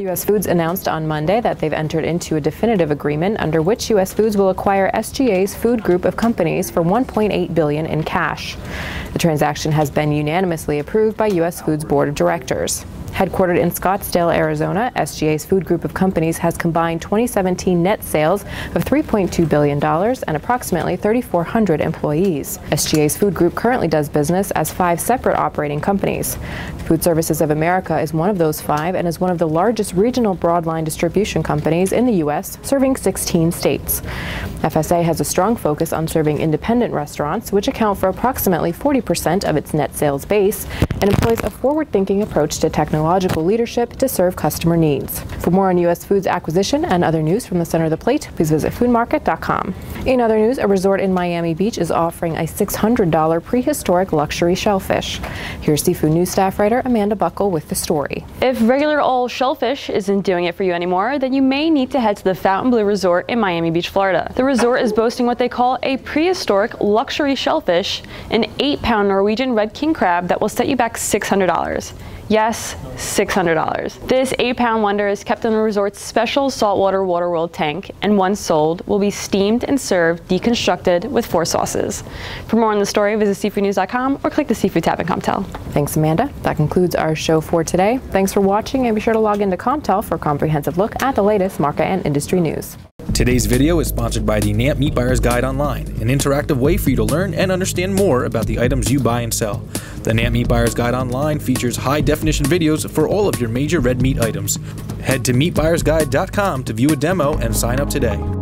U.S. Foods announced on Monday that they've entered into a definitive agreement under which U.S. Foods will acquire SGA's food group of companies for 1.8 billion in cash. The transaction has been unanimously approved by U.S. Foods board of directors. Headquartered in Scottsdale, Arizona, SGA's food group of companies has combined 2017 net sales of $3.2 billion and approximately 3,400 employees. SGA's food group currently does business as five separate operating companies. Food Services of America is one of those five and is one of the largest regional broadline distribution companies in the U.S., serving 16 states. FSA has a strong focus on serving independent restaurants, which account for approximately 40% of its net sales base, and employs a forward thinking approach to technological leadership to serve customer needs. For more on U.S. Foods acquisition and other news from the center of the plate, please visit foodmarket.com. In other news, a resort in Miami Beach is offering a $600 prehistoric luxury shellfish. Here's Seafood News staff writer Amanda Buckle with the story. If regular old shellfish isn't doing it for you anymore, then you may need to head to the Fontainebleau Resort in Miami Beach, Florida. The resort is boasting what they call a prehistoric luxury shellfish, an 8 pound Norwegian red king crab that will set you back $600. Yes, $600. This 8 pound wonder is kept in the resort's special saltwater water world tank and once sold will be steamed and served deconstructed with four sauces. For more on the story, visit seafoodnews.com or click the Seafood tab in Comtell. Thanks, Amanda. That concludes our show for today. Thanks for watching and be sure to log into Comtell for a comprehensive look at the latest market and industry news. Today's video is sponsored by the NAMP Meat Buyer's Guide Online, an interactive way for you to learn and understand more about the items you buy and sell. The NAMP Meat Buyer's Guide Online features high definition videos for all of your major red meat items. Head to meatbuyersguide.com to view a demo and sign up today.